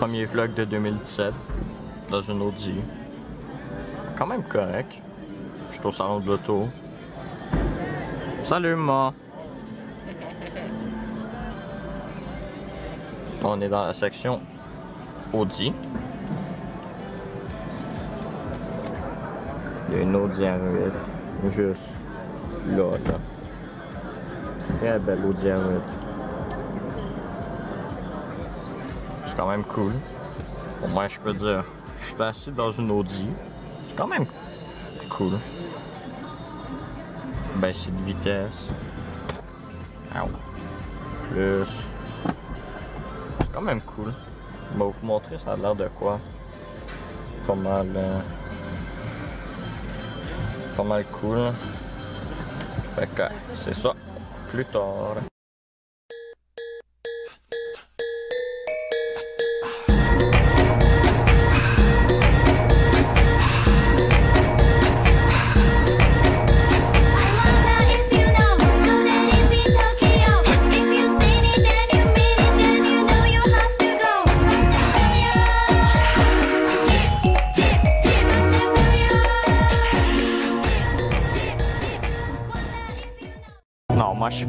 Premier vlog de 2017 dans une Audi. Quand même correct. Je suis au salon de l'auto. Salut, ma. On est dans la section Audi. Il y a une Audi R8 juste là, là. Très belle Audi R8. Quand même cool. Au moins, je peux dire, je suis assis dans une Audi. C'est quand même cool. Baisser de vitesse. Ow. Plus. C'est quand même cool. Vais vous montrer ça a l'air de quoi? Pas mal. euh, Pas mal cool. Fait que c'est ça. Plus tard.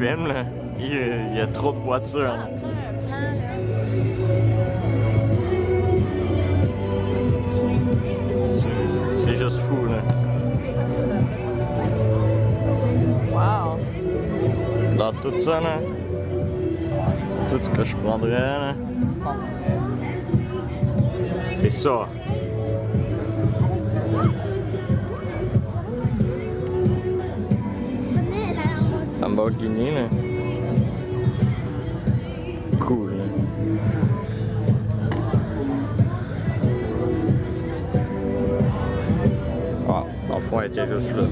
Il y a, trop de voitures. C'est- juste fou. Wow! Dans tout ça. Tout ce que je prendrais. C'est ça. Lamborghini là. Cool. là. Ah, dans le fond, était juste là.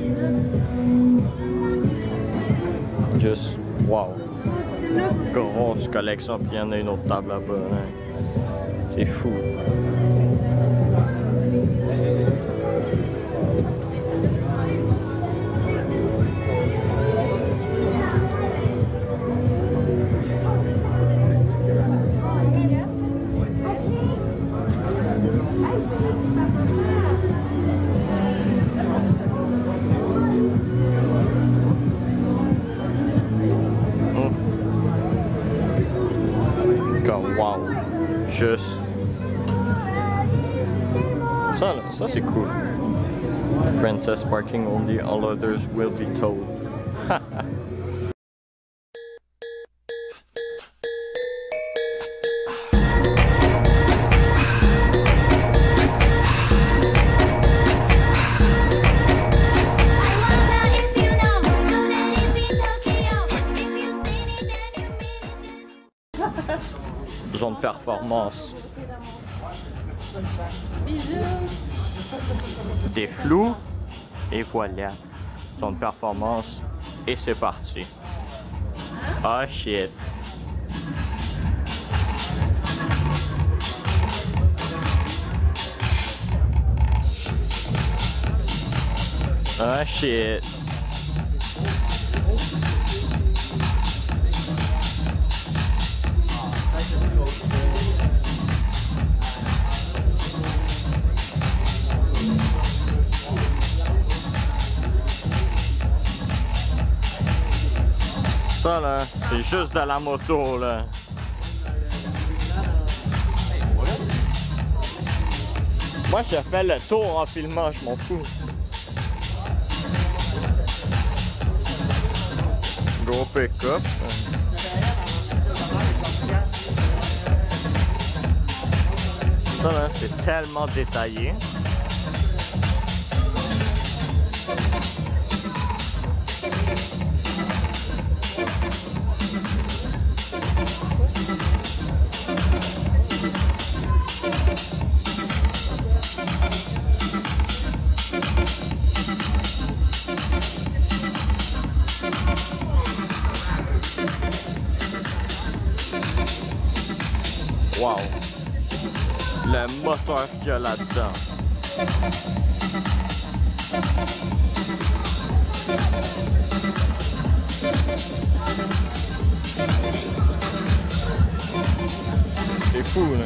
Juste, wow. Grosse collection, puis il y en a une autre table là-bas. C'est fou. Juste. Ça là, ça c'est cool. Princess parking only, all others will be towed. Performance. Des flous. Et voilà. De performance. Et c'est parti. Ah shit. Ah shit. Ça là, c'est juste de la moto là. Moi je fais le tour en filmant, je m'en fous. Gros pick-up. Ça là, c'est tellement détaillé. Le moteur qu'il y a là-dedans. C'est fou, là.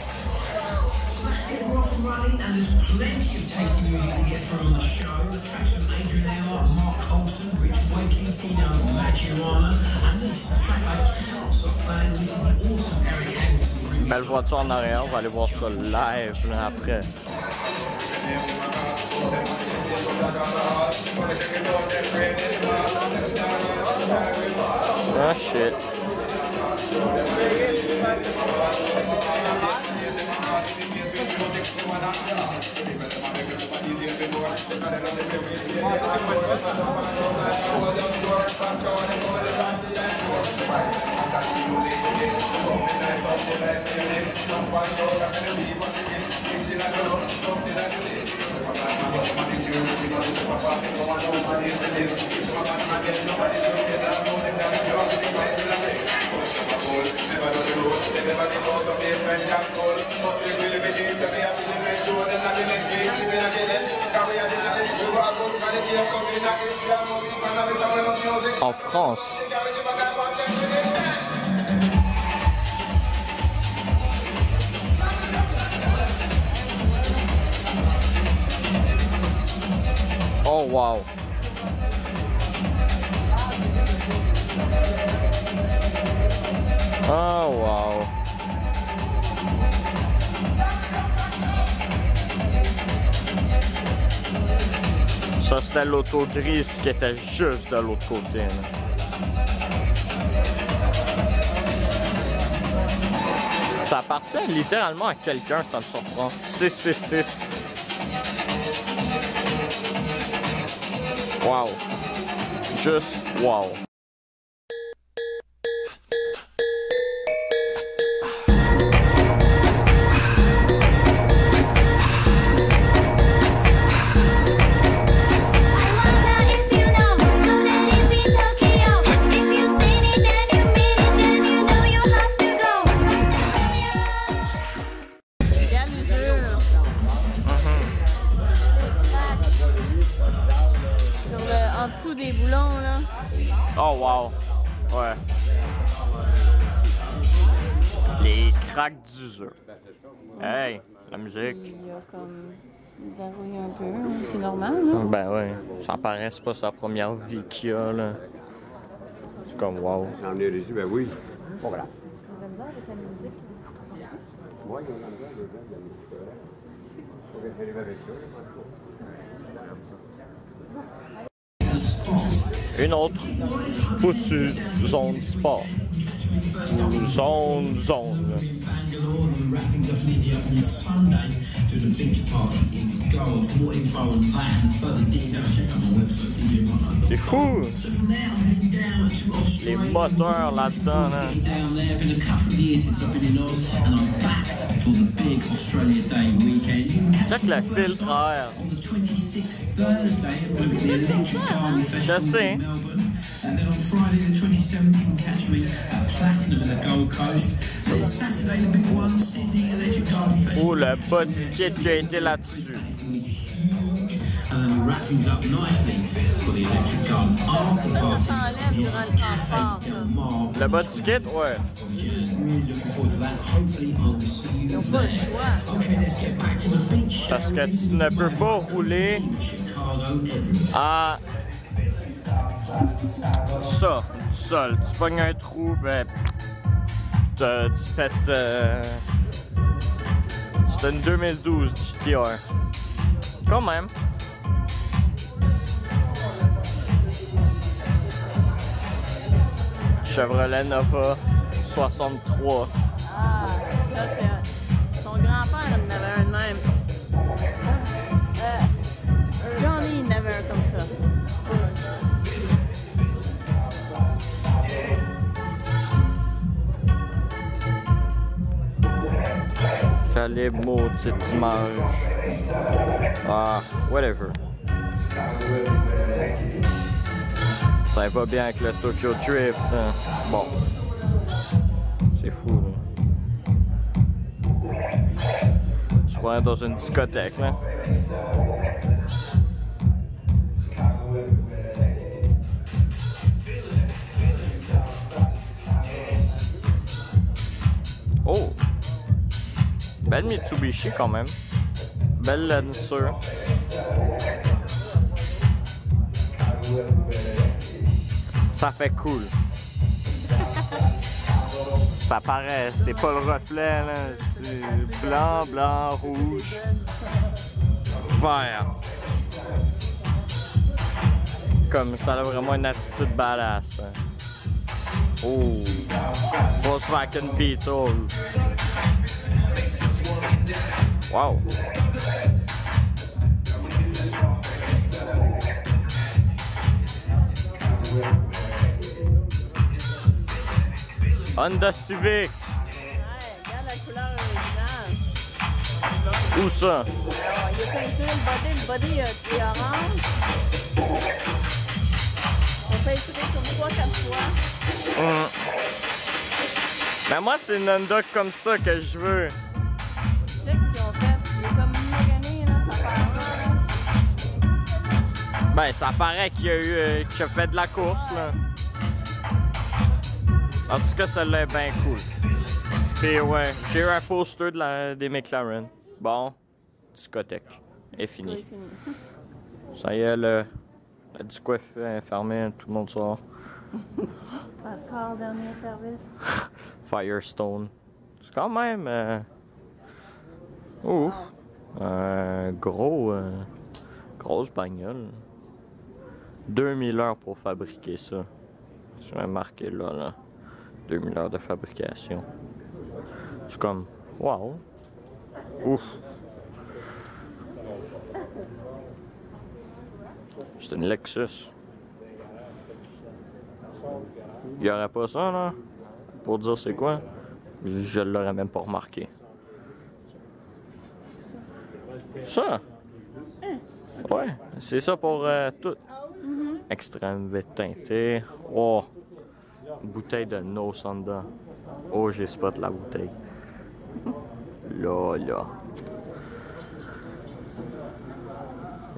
Classic rock and running, and there's plenty of tasty music to get through on the show. The tracks from Adrian Eller, Mark Olsen, Rich Waking, Dino Maggiorana, and this track I cannot stop playing. This is the awesome Eric Hamilton's remix. Belle voiture en arrière, on va aller voir ça live là, après. Ah shit. Nobody should get out, no, they got to be off the way to the lake cool. Never know the they never pavement jam cool. But they believe that they are game, are. Of course. Oh wow. Oh wow. Ça c'était l'auto grise qui était juste de l'autre côté. Ça appartient littéralement à quelqu'un, ça me surprend. 666. Wow. Juste wow. Cracks d'usure. Hey, la musique. Il y a comme dérouillé un peu. hein. C'est normal, là. Ben ouais, ça paraît, c'est pas sa première vie qu'il a là. C'est comme wow. En ben oui. Bon, voilà. Une autre foutue zone sport. Zone zone. Bangalore and wrap things up in India on Sunday to the beach party in Goa. For more info on that and further details, check out my website, djmonline.com. C'est fou! Les moteurs là-dedans, là. Getting down there, been a couple of years since I've been in Oz, and I'm back for the big Australia Day weekend. You can catch Check le filtre air. on the 26th Thursday. I'm going to be at the Electric Derby Festival sais. And then on Friday the 27th, you can catch me at Platinum at the Gold Coast. And then Saturday, the big one, Sydney Electric Garden Festival. Oh, le petit qui a été. And then wrap things up nicely for the Electric gun after party. Le La ticket, ouais. Parce que tu ne peux pas rouler à ça, du sol. Tu pognes un trou, ben, tu pètes. euh, une 2012 GTR. Quand même. Chevrolet Nova 63. Ah, ça, c'est Calibre, maudite image. Ah, whatever. Ça va bien avec le Tokyo Drift. hein. Bon. C'est fou, là. Je crois dans une discothèque, là. Belle Mitsubishi quand même. Belle Lancer. Ça fait cool. Ça paraît, c'est pas le reflet, là. C'est blanc, blanc, rouge, vert. Comme ça a vraiment une attitude badass. hein. Oh! Volkswagen Beetle. Wow! Honda Civic. Ouais, regarde la couleur originale. Où ça? Il est peinturé le body, le body euh, est orange. On fait peinturé comme 3-4 fois. Hum. Ben moi, c'est une Honda comme ça que je veux. Ben, ça paraît qu'il y a eu, euh, qu'il a fait de la course, là. En tout cas, celle-là est bien cool. Puis ouais, j'ai eu un poster de la, des McLaren. Bon, discothèque. Est fini. fini. Ça y est, le, la disco est fermée, tout le monde sort. Pascal, dernier service. Firestone. C'est quand même. Euh... Ouf. Un gros. euh, Grosse bagnole. 2000 heures pour fabriquer ça. Je vais marquer là, là. 2000 heures de fabrication. Je suis comme. Wow. Ouf. C'est une Lexus. Il y aurait pas ça, là? Pour dire c'est quoi? Je l'aurais même pas remarqué. Ça? Ouais, c'est ça pour euh, tout. Extrême vite teinté. Oh! Bouteille de No Sonda. Oh, j'ai spot la bouteille. Là, là.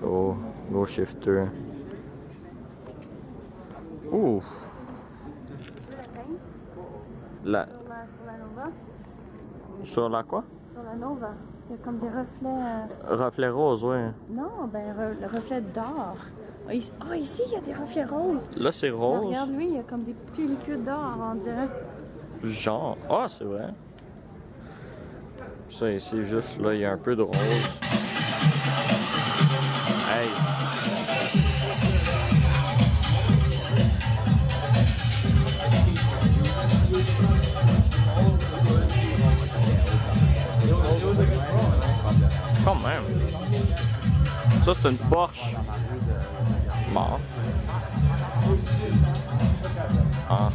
Oh, go shifter. Ouh! La, Sur la, sur la Nova. sur la quoi? Sur la Nova. Il y a comme des reflets. euh, Reflet rose, ouais. Non, ben re- le reflet d'or. Ah, ici, ah, ici, il y a des reflets roses. Là, c'est Ah, rose. regarde, lui, il y a comme des pellicules d'or, on dirait. Genre. Ah, c'est vrai. Ça ici, juste là, il y a un peu de rose. Quand même. Ça, c'est une Porsche. Bon. Ah.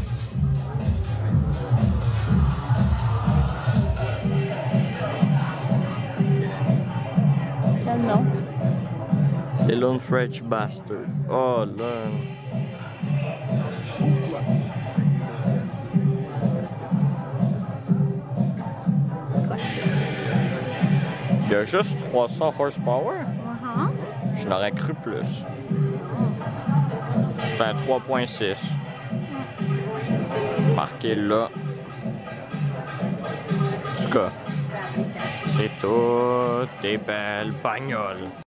Quel nom? Les Lone French Bastard. Oh là. A juste 300 horsepower. Uh-huh. Je l'aurais cru plus. C'est un 3.6. Marqué là. En tout cas, c'est tout des belles bagnoles.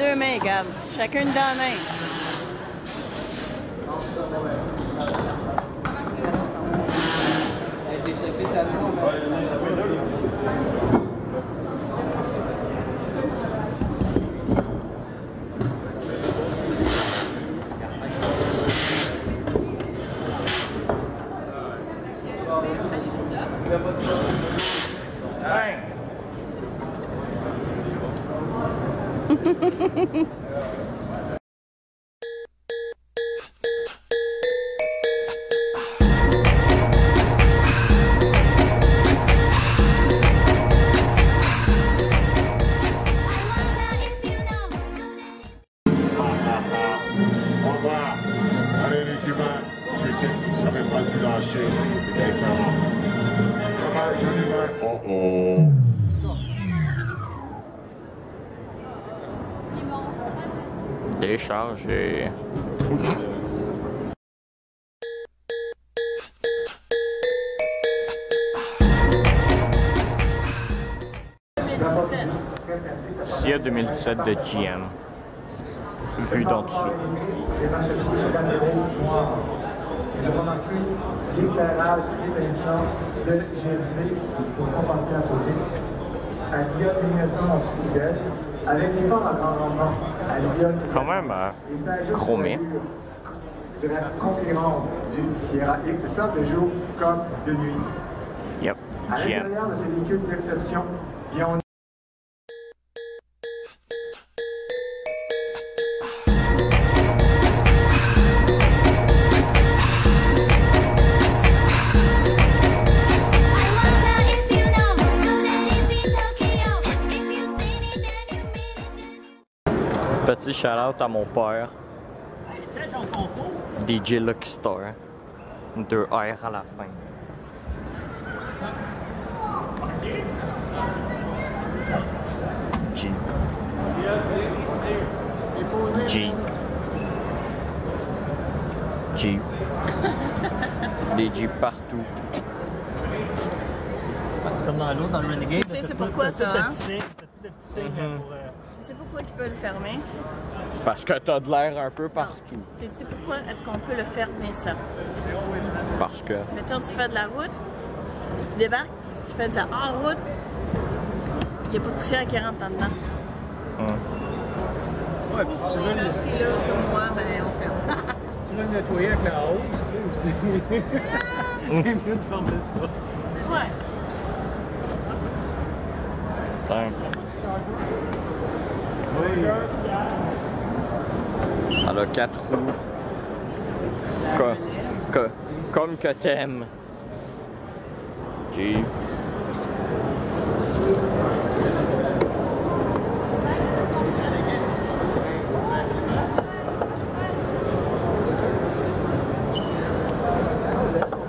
Deux mains, Gab. Chacune dans la main. Au revoir. Allez les humains, c'était quand même pas dû lâcher. Vous allez faire un- Dommage, les humains. Oh oh. Déchargé. SIA 2017 de GM. Vu d'en dessous. Avec l'effort à grand à diode Quand même, ajoute chromé. Je dirais conquérante du Sierra X, c'est ça, de jour comme de nuit. Yep. À l'intérieur de ce véhicule d'exception, bien on you Petit shout-out à mon père. DJ Lucky Star. Deux R à la fin. Jeep. Jeep. Jeep. Des Jeeps partout. C'est comme dans l'autre, dans le Renegade. Tu sais c'est pourquoi ça, tout le petit signe- petit signe, Mhm. pour, euh, Tu sais pourquoi tu peux le fermer? Parce que t'as de l'air un peu partout. Tu sais pourquoi est-ce qu'on peut le fermer, ça? Parce que. Mettons, tu fais de la route, tu débarques, tu fais de la hors-route, il n'y a pas de poussière qui rentre en dedans. Ouais, puis si tu veux le- comme moi, ben, on ferme. si tu veux le nettoyer avec la hausse, tu sais, aussi. C'est mieux de fermer ça. Ouais. Ça a quatre roues. Co- comme que t'aimes. Jeep.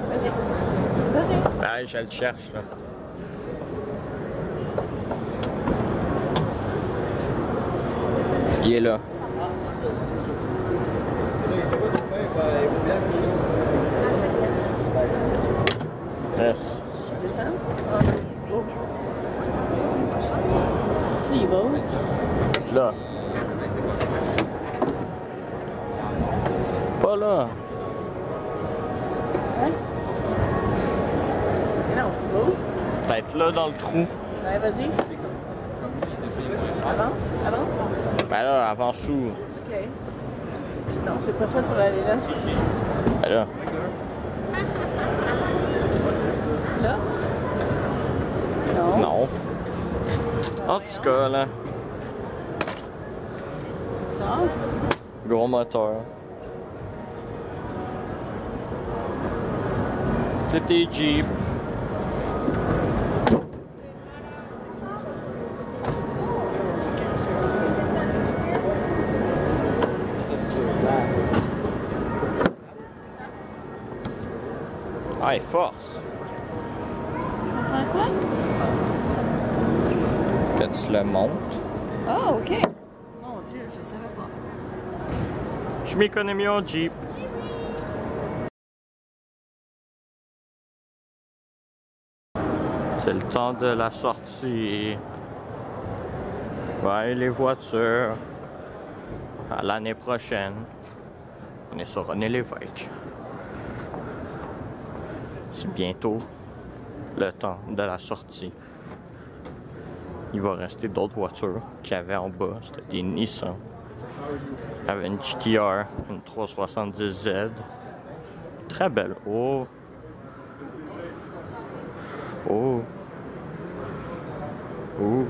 Vas-y. Vas-y. Ah, je le cherche là. Il est là. Yes. Là. Pas là. Hein? Non. Oh. Peut-être là dans le trou. Ouais, vas-y. Avance, avance. Ben là, avant sous. OK. Non, c'est pas fait pour aller là. Ben là. Là? Non. Non. En tout cas, là. Ça? Gros moteur. Tes Jeep. Il force. Faut faire quoi? Que tu le montes. Ah, ok. Mon Dieu, je savais pas. Je m'y connais mieux en Jeep. C'est le temps de la sortie. Ouais, les voitures. À l'année prochaine. On est sur René Lévesque. Bientôt le temps de la sortie. Il va rester d'autres voitures qu'il y avait en bas. C'était des Nissan. Il y avait une GTR, une 370Z. Très belle. Oh. Oh. Oh.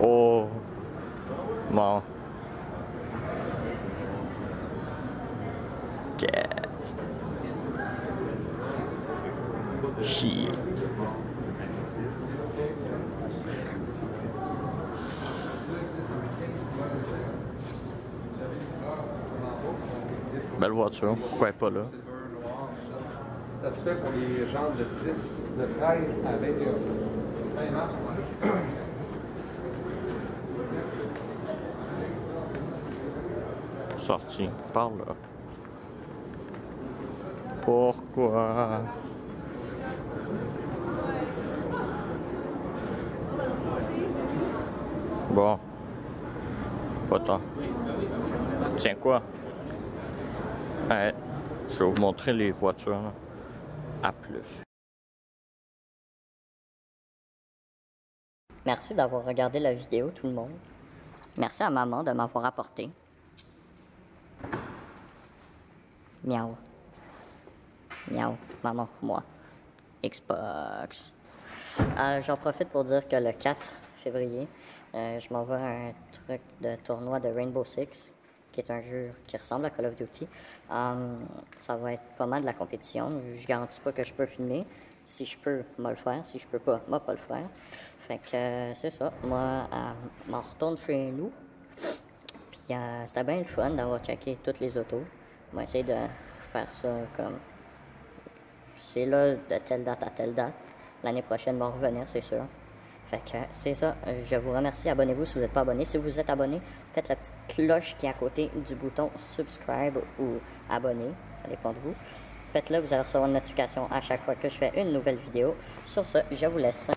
Oh. Bon. Get. Shit. Belle voiture, pourquoi pas là? Ça se fait pour les gens de 10, de 13 avec euh, un an. Sorti par là. Pourquoi? Bon. Pas tant. Tiens quoi? Je vais vous montrer les voitures là. à plus. Merci d'avoir regardé la vidéo, tout le monde. Merci à maman de m'avoir apporté. Miaou. Miaou. Maman, moi. Xbox. Euh, J'en profite pour dire que le 4 février, euh, je m'en vais un truc de tournoi de Rainbow Six, qui est un jeu qui ressemble à Call of Duty. Euh, ça va être pas mal de la compétition. Je garantis pas que je peux filmer. Si je peux, moi le faire. Si je peux pas, moi pas le faire. Fait que euh, c'est ça. Moi, euh, m'en retourne chez nous. Puis euh, c'était bien le fun d'avoir checké toutes les autos. On va essayer de faire ça comme. C'est là de telle date à telle date. L'année prochaine, va revenir, c'est sûr. Fait que c'est ça. Je vous remercie. Abonnez-vous si vous n'êtes pas abonné. Si vous êtes abonné, faites la petite cloche qui est à côté du bouton subscribe ou abonner. Ça dépend de vous. Faites-le, vous allez recevoir une notification à chaque fois que je fais une nouvelle vidéo. Sur ce, je vous laisse.